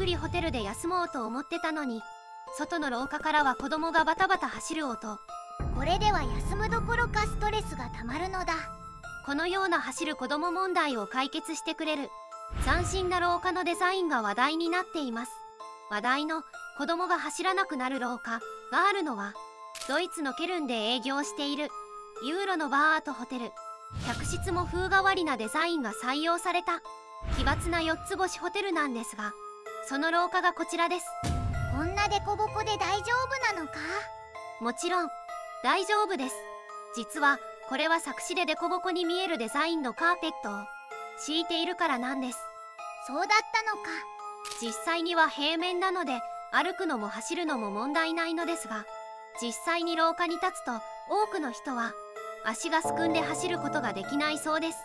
くりホテルで休もうと思ってたのに外の廊下からは子供がバタバタ走る音。これでは休むどころかストレスがたまるのだ。このような走る子供問題を解決してくれる斬新な廊下のデザインが話題になっています。話題の子供が走らなくなる廊下があるのはドイツのケルンで営業しているユーロのバーアートホテル。客室も風変わりなデザインが採用された。奇抜な4つ星ホテルなんですがその廊下がこちらです。こんなデコボコで大丈夫なのか？もちろん大丈夫です。実はこれは作詞でデコボコに見えるデザインのカーペットを敷いているからなんです。そうだったのか。実際には平面なので歩くのも走るのも問題ないのですが実際に廊下に立つと多くの人は足がすくんで走ることができないそうです